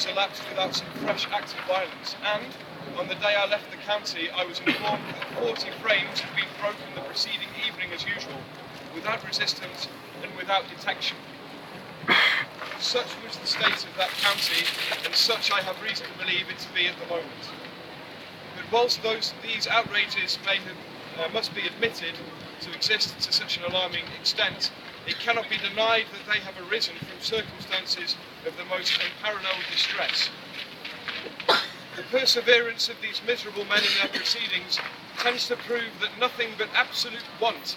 Not 12 hours elapsed without some fresh act of violence, and on the day I left the county, I was informed that 40 frames had been broken the preceding evening as usual, without resistance and without detection. Such was the state of that county, and such I have reason to believe it to be at the moment. But whilst those, these outrages may have, uh, must be admitted to exist to such an alarming extent, it cannot be denied that they have arisen from circumstances of the most unparalleled distress. The perseverance of these miserable men in their proceedings tends to prove that nothing but absolute want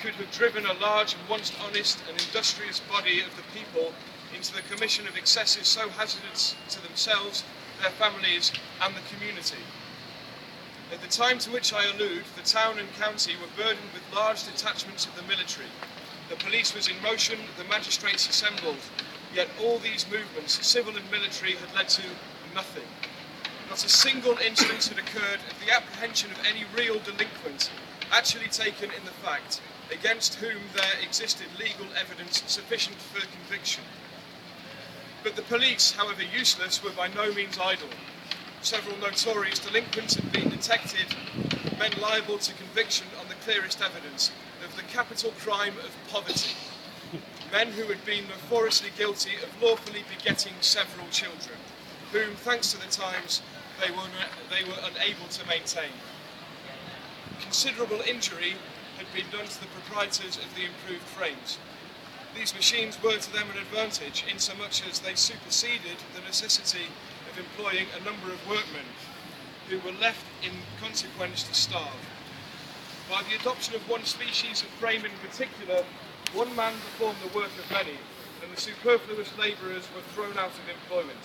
could have driven a large and once honest and industrious body of the people into the commission of excesses so hazardous to themselves, their families, and the community. At the time to which I allude, the town and county were burdened with large detachments of the military. The police was in motion, the magistrates assembled, yet all these movements, civil and military, had led to nothing. Not a single instance had occurred of the apprehension of any real delinquent actually taken in the fact against whom there existed legal evidence sufficient for conviction. But the police, however useless, were by no means idle. Several notorious delinquents had been detected, men liable to conviction on the clearest evidence of the capital crime of poverty. Men who had been notoriously guilty of lawfully begetting several children, whom, thanks to the times, they were, they were unable to maintain. Considerable injury had been done to the proprietors of the improved frames. These machines were to them an advantage insomuch as they superseded the necessity of employing a number of workmen who were left in consequence to starve. By the adoption of one species of frame in particular, one man performed the work of many, and the superfluous labourers were thrown out of employment.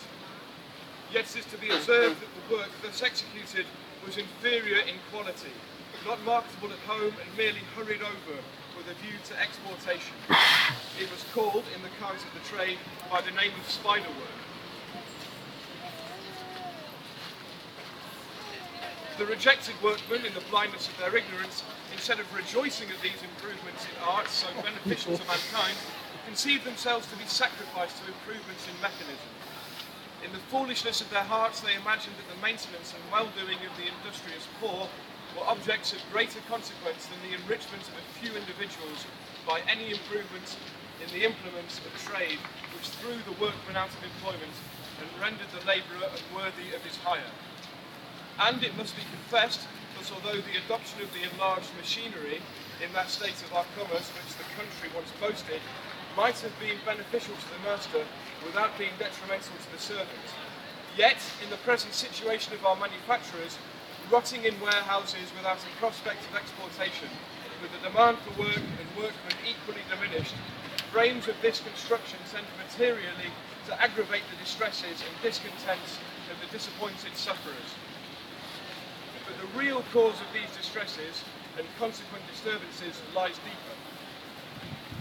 Yet it is to be observed that the work thus executed was inferior in quality, not marketable at home and merely hurried over with a view to exportation. It was called, in the kinds of the trade, by the name of spider The rejected workmen, in the blindness of their ignorance, instead of rejoicing at these improvements in art so beneficial to mankind, conceived themselves to be sacrificed to improvements in mechanism. In the foolishness of their hearts, they imagined that the maintenance and well-doing of the industrious poor were objects of greater consequence than the enrichment of a few individuals by any improvements in the implements of trade which threw the workman out of employment and rendered the labourer unworthy of his hire. And it must be confessed that although the adoption of the enlarged machinery in that state of our commerce which the country once boasted might have been beneficial to the master without being detrimental to the servant, yet in the present situation of our manufacturers rotting in warehouses without a prospect of exportation, with the demand for work and workmen equally diminished, frames of this construction tend materially to aggravate the distresses and discontents of the disappointed sufferers. But the real cause of these distresses and consequent disturbances lies deeper.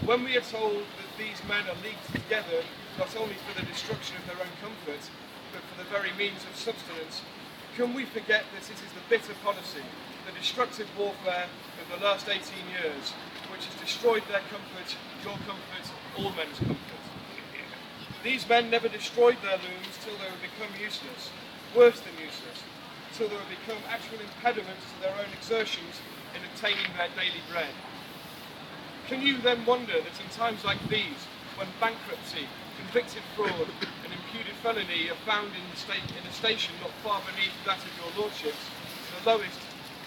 When we are told that these men are leagued together not only for the destruction of their own comfort, but for the very means of subsistence can we forget that it is the bitter policy, the destructive warfare of the last 18 years, which has destroyed their comfort, your comfort, all men's comfort? These men never destroyed their looms till they would become useless, worse than useless, till they would become actual impediments to their own exertions in obtaining their daily bread. Can you then wonder that in times like these, when bankruptcy, convicted fraud, and imputed felony are found in, state, in a station not far beneath that of your lordships, the lowest,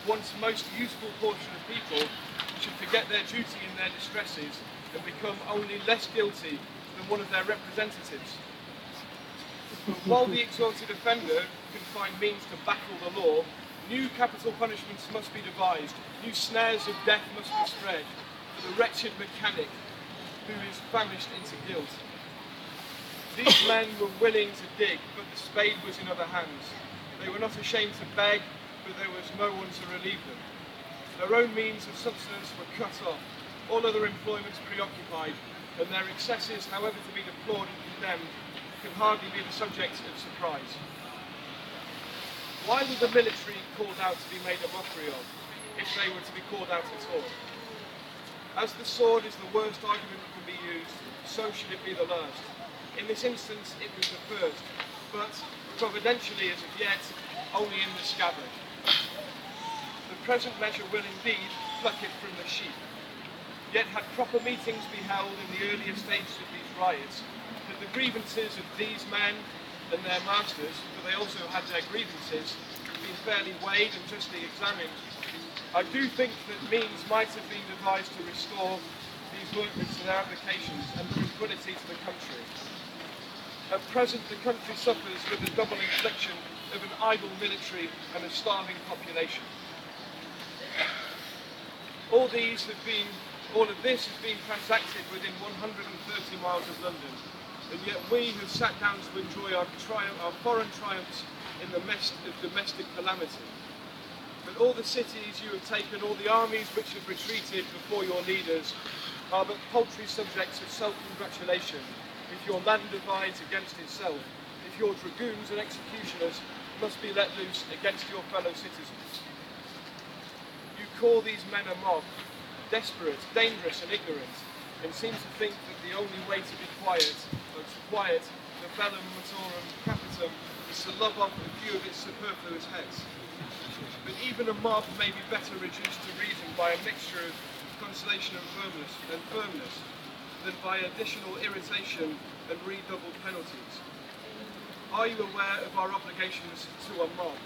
once most useful portion of people should forget their duty in their distresses and become only less guilty than one of their representatives. While the exalted offender can find means to baffle the law, new capital punishments must be devised, new snares of death must be spread for the wretched mechanic who is famished into guilt. These men were willing to dig, but the spade was in other hands. They were not ashamed to beg, but there was no one to relieve them. Their own means of subsistence were cut off, all other employments preoccupied, and their excesses, however to be deplored and condemned, can hardly be the subject of surprise. Why were the military called out to be made a mockery of, if they were to be called out at all? As the sword is the worst argument that can be used, so should it be the last. In this instance, it was the first, but providentially as of yet, only in the scabbard. The present measure will indeed pluck it from the sheep. Yet had proper meetings be held in the earlier stages of these riots, that the grievances of these men and their masters, for they also had their grievances, been fairly weighed and justly examined, I do think that means might have been devised to restore these workmen to their avocations and tranquillity to the country. At present, the country suffers with the double infliction of an idle military and a starving population. All these have been, all of this has been transacted within 130 miles of London, and yet we have sat down to enjoy our, triumph, our foreign triumphs in the midst of domestic calamity. But all the cities you have taken, all the armies which have retreated before your leaders, are but paltry subjects of self-congratulation if your land divides against itself, if your dragoons and executioners must be let loose against your fellow citizens. You call these men a mob, desperate, dangerous and ignorant, and seem to think that the only way to be quiet, or to quiet the bellua multorum capitum, is to love off a few of its superfluous heads. But even a mob may be better reduced to reason by a mixture of consolation and firmness, and firmness than by additional irritation and redoubled penalties. Are you aware of our obligations to a mob?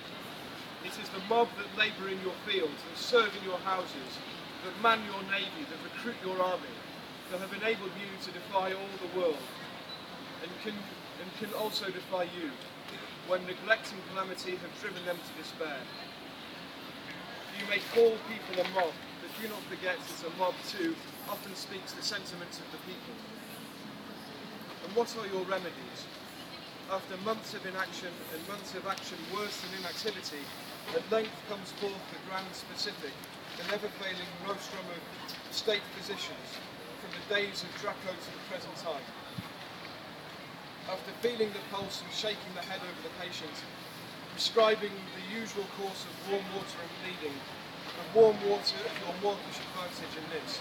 It is the mob that labour in your fields, that serve in your houses, that man your navy, that recruit your army, that have enabled you to defy all the world, and can, and can also defy you, when neglect and calamity have driven them to despair. You may call people a mob, but do not forget that a mob too often speaks the sentiments of the people. And what are your remedies? After months of inaction and months of action worse than inactivity, at length comes forth the grand specific, the never-failing nostrum of state physicians, from the days of Draco to the present time. After feeling the pulse and shaking the head over the patient, prescribing the usual course of warm water and bleeding, and warm water at your mortgage advantage in this.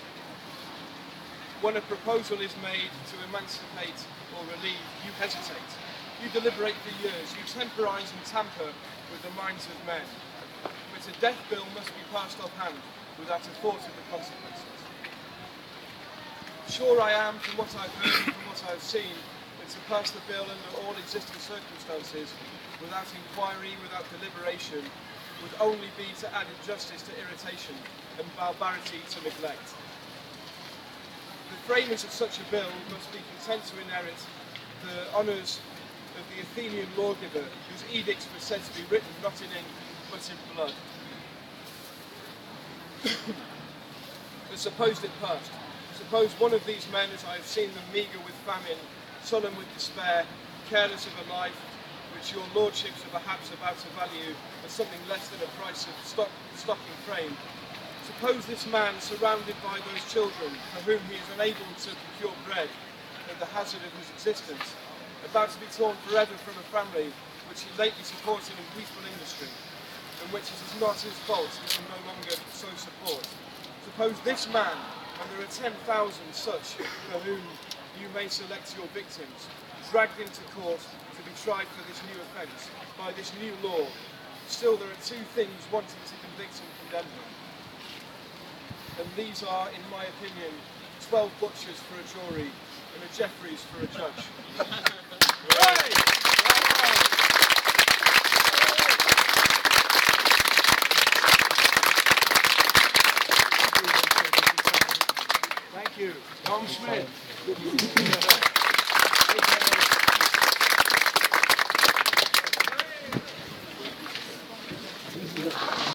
When a proposal is made to emancipate or relieve, you hesitate. You deliberate for years, you temporise and tamper with the minds of men. A death bill must be passed offhand without a thought of the consequences. Sure I am, from what I've heard and from what I've seen, that to pass the bill under all existing circumstances, without inquiry, without deliberation, would only be to add injustice to irritation and barbarity to neglect. The framers of such a bill must be content to inherit the honours of the Athenian lawgiver, whose edicts were said to be written not in ink, but in blood. But suppose it passed. Suppose one of these men, as I have seen them meagre with famine, sullen with despair, careless of a life, which your lordships are perhaps about to value as something less than a price of stock, stocking frame. Suppose this man, surrounded by those children for whom he is unable to procure bread at the hazard of his existence, about to be torn forever from a family which he lately supported in peaceful industry, and which it is not his fault he can no longer so support. Suppose this man, and there are 10,000 such for whom you may select your victims, dragged into court to be tried for this new offence by this new law. Still, there are two things wanting to convict and condemn him. And these are, in my opinion, 12 butchers for a jury and a Jeffreys for a judge. Thank you. Tom Smith.